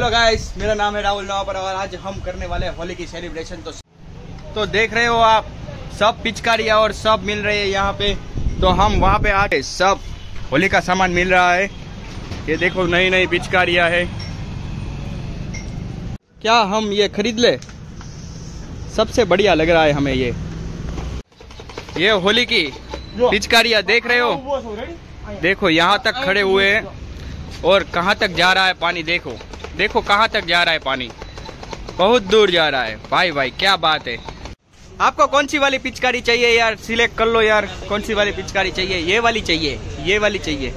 Hello guys मेरा नाम है राहुल नवापर और आज हम करने वाले हैं होली की सेलिब्रेशन तो तो देख रहे हो आप सब पिचकारिया और सब मिल रही है यहाँ पे। तो हम वहाँ पे आके सब होली का सामान मिल रहा है। ये देखो नई नई पिचकारिया है। क्या हम ये खरीद ले? सबसे बढ़िया लग रहा है हमें ये। ये होली की पिचकारिया देख रहे हो? देखो यहाँ तक खड़े हुए हैं और कहाँ तक जा रहा है पानी देखो। देखो कहाँ तक जा रहा है पानी। बहुत दूर जा रहा है। भाई भाई, क्या बात है। आपको कौन सी वाली पिचकारी चाहिए यार? सिलेक्ट कर लो यार। कौन सी वाली पिचकारी चाहिए? ये वाली चाहिए। ये वाली चाहिए।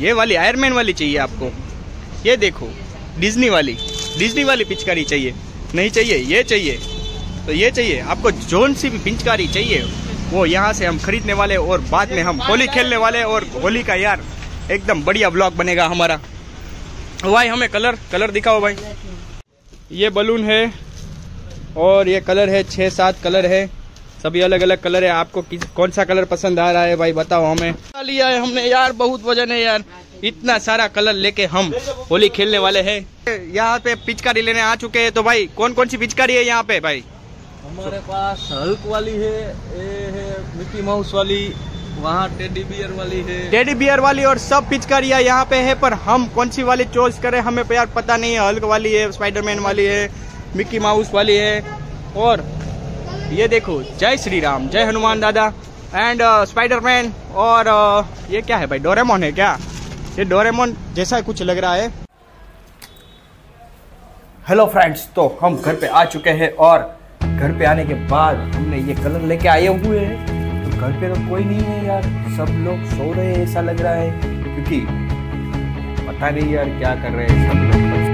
ये वाली आयरमैन वाली चाहिए आपको। ये देखो। डिज्नी वाली। डिज्नी वाली पिचकारी चाहिए। नहीं चाहिए, ये चाहिए। तो ये चाहिए। आपको जोन सी भी पिचकारी चाहिए। वो यहाँ से हम खरीदने वाले और बाद में हम होली खेलने वाले और होली का यार, एकदम बढ़िया ब्लॉग बनेगा हमारा। भाई हमें कलर कलर दिखाओ भाई। ये बलून है और ये कलर है छः सात कलर है। सभी अलग अलग कलर है। आपको किस कौन सा कलर पसंद आ रहा है भाई बताओ हमें। लिया है हमने यार बहुत वज़न है यार। इतना सारा कलर लेके हम होली खेलने वाले हैं। यहाँ पे पिचकारी लेने आ चुके हैं तो भाई कौन कौन सी पिचकारी है यहाँ पे भाई? हमारे पास हल्क वाली है ये है मिकी माउस वाली वहाँ टेडी बियर वाली है। टेडी बियर वाली और सब पिचकारियाँ यहाँ पे है पर हम कौन सी वाली चॉइस करें हमें यार पता नहीं है। हल्क वाली है स्पाइडरमैन वाली है मिक्की माउस वाली है। और ये देखो जय श्री राम जय हनुमान दादा। एंड स्पाइडरमैन और uh, ये क्या है भाई डोरेमोन है क्या? ये डोरेमोन जैसा कुछ लग रहा है। हेलो फ्रेंड्स तो हम घर पे आ चुके हैं और घर पे आने के बाद हमने ये कलर लेके आए हुए हैं। तो घर पे तो कोई नहीं है यार। सब लोग सो रहे हैं, ऐसा लग रहा है। क्योंकि पता नहीं यार क्या कर रहे हैं सब